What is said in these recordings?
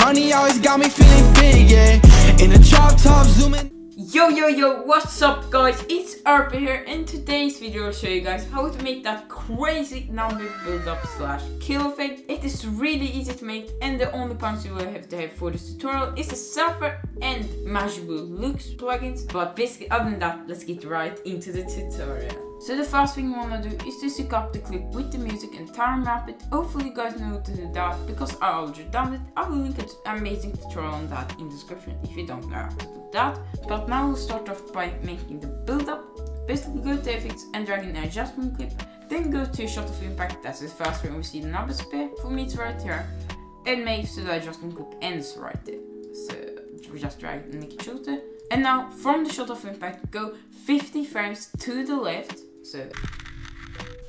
money always got me feeling big, yeah. In a drop top, zooming. Yo yo yo, what's up guys? It's ERPI here. In today's video I'll show you guys how to make that crazy Numby build up slash kill effect. It is really easy to make and the only parts you will have to have for this tutorial is the Sapphire and Magic Bullet Looks plugins. But basically other than that, let's get right into the tutorial. So the first thing you wanna do is to sync up the clip with the music and time map it. Hopefully you guys know how to do that because I already done it. I will link an amazing tutorial on that in description if you don't know how to do that. But now we'll start off by making the build up. Basically go to effects and drag in an adjustment clip. Then go to shot of impact, that's the first thing we see the numbers appear. For me it's right here. And make so the adjustment clip ends right there. So we just drag and make it shorter. And now from the shot of impact go 50 frames to the left so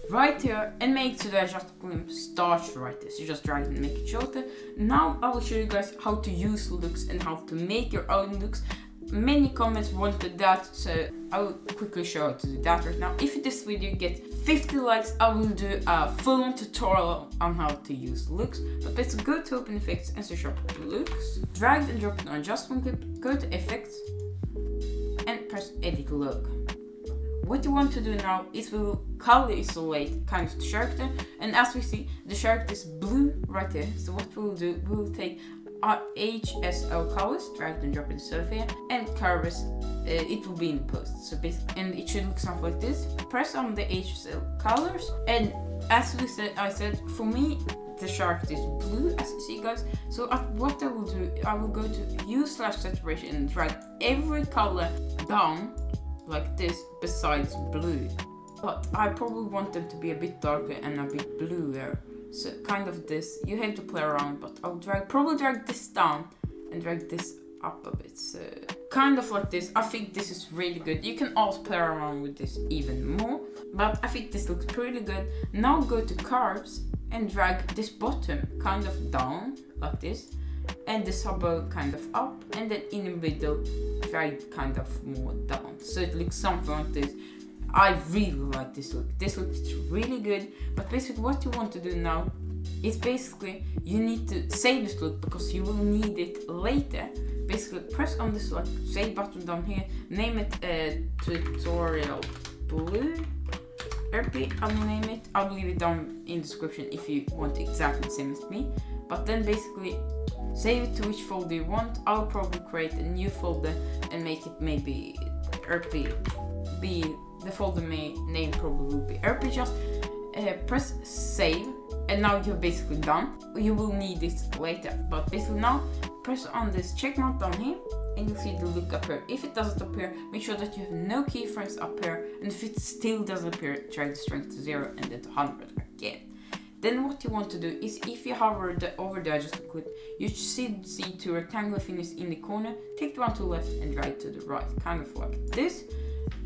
right here and make so the adjustable clip starts right. So you just drag and make it shorter. Now I will show you guys how to use looks and how to make your own looks. Many comments wanted that, so I will quickly show how to do that right now. If this video gets 50 likes, I will do a full-on tutorial on how to use looks. But let's go to Open Effects and search up looks. Drag and drop it on adjustment clip, go to Effects, and press Edit Look what you want to do now is we will color isolate kind of the character and as we see the character is blue right there so what we will do we will take our HSL colors drag and drop in Sophia and colors uh, it will be in post. So basically and it should look something like this. Press on the HSL colors and as we said I said for me the shark is blue as you see guys. So what I will do I will go to hue slash saturation and drag every color down like this besides blue. But I probably want them to be a bit darker and a bit bluer. So kind of this, you have to play around, but I'll drag, probably drag this down and drag this up a bit. So kind of like this. I think this is really good. You can also play around with this even more, but I think this looks pretty good. Now go to curves and drag this bottom kind of down like this and the suburb kind of up and then in the middle drag kind of more down. So it looks something like this. I really like this look. This looks really good but basically what you want to do now is basically you need to save this look because you will need it later. Basically press on this like save button down here name it uh, tutorial blue RP, I will name it. I'll leave it down in the description if you want exactly the same as me. But then basically Save it to which folder you want. I'll probably create a new folder and make it maybe RP. Be the folder name probably will be RP just. Uh, press save and now you're basically done. You will need this later, but basically now press on this check mark down here and you'll see the look appear. If it doesn't appear, make sure that you have no keyframes up here and if it still doesn't appear, try the strength to zero and then to 100 again. Then what you want to do is if you hover the, over the adjustment clip, you should see two rectangular fingers in the corner, take the one to the left and drag to the right, kind of like this.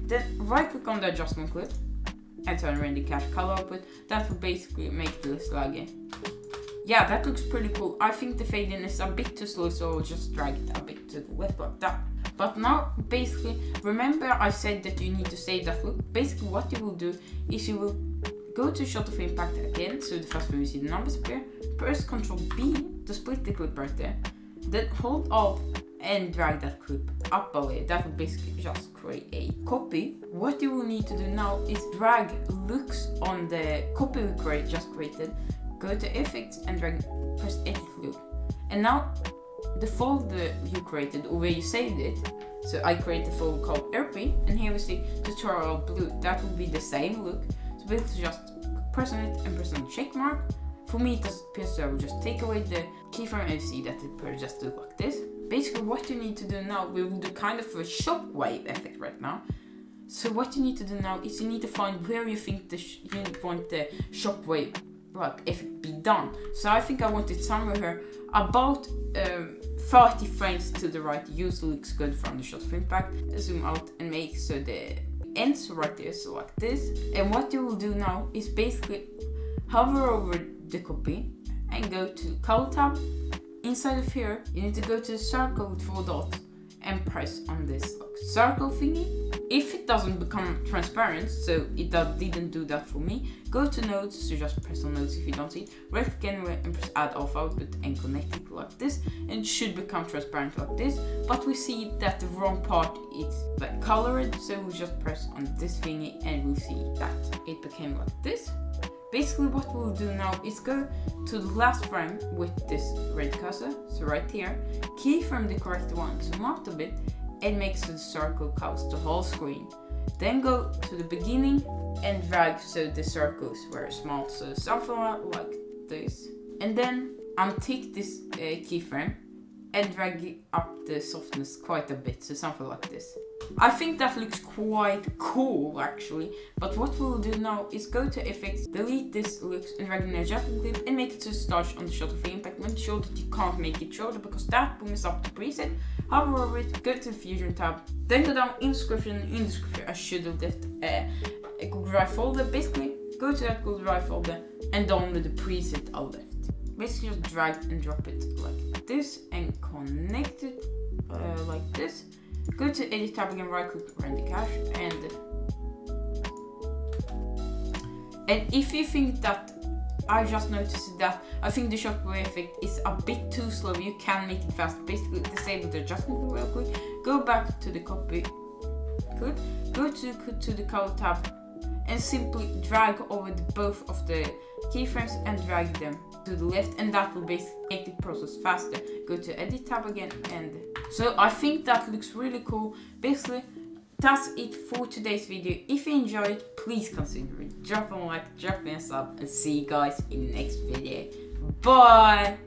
Then right click on the adjustment clip and turn around the cache color output. That will basically make this laggy. Yeah, that looks pretty cool. I think the fade in is a bit too slow, so I'll just drag it a bit to the left like that. But now, basically, remember I said that you need to save that look. Basically, what you will do is you will Go to shot of impact again, so the first time you see the numbers appear. Press Ctrl B to split the clip right there. Then hold Alt and drag that clip up a layer. That will basically just create a copy. What you will need to do now is drag looks on the copy we create, just created. Go to effects and drag, press edit look. And now the folder you created or where you saved it. So I created a folder called RP and here we see tutorial blue. That will be the same look So with just press on it and press on check mark. For me, it does appear so I will just take away the keyframe and see that it just look like this. Basically, what you need to do now, we will do kind of a shockwave effect right now. So what you need to do now is you need to find where you think the you want the shockwave like it be done. So I think I want it somewhere here about um, 30 frames to the right. Usually looks good from the shot of impact. Zoom out and make so the ends right there, so like this. And what you will do now is basically hover over the copy and go to color tab. Inside of here, you need to go to the circle with four dots and press on this circle thingy. If it doesn't become transparent, so it didn't do that for me, go to nodes, so just press on nodes if you don't see it, right click anywhere and press add alpha output and connect it like this. And and should become transparent like this. But we see that the wrong part is like colored, so we just press on this thingy and we see that it became like this. Basically what we'll do now is go to the last frame with this red cursor, so right here, keyframe the correct one, zoom out a bit, and make so the circle covers the whole screen. Then go to the beginning and drag so the circles very small, so something like this. And then untick this uh, keyframe and drag up the softness quite a bit, so something like this. I think that looks quite cool actually, but what we'll do now is go to effects, delete this looks and drag an adjustment clip and make it to start on the shot of impact. Make sure that you can't make it shorter because that brings up the preset. Hover over it, go to the fusion tab, then go down in description, in description I should have left a Google Drive folder. Basically, go to that Google Drive folder and download the preset I left. Basically just drag and drop it like this and connect it uh, like this. Go to edit tab again, right click render cache and and if you think that I just noticed that I think the shockwave effect is a bit too slow, you can make it fast. Basically disable the adjustment real quick, go back to the copy good, go to, to the color tab and simply drag over the, both of the keyframes and drag them to the left and that will basically make the process faster. Go to edit tab again and so I think that looks really cool. Basically that's it for today's video. If you enjoyed, please consider it. Drop a like, drop me a sub and see you guys in the next video. Bye!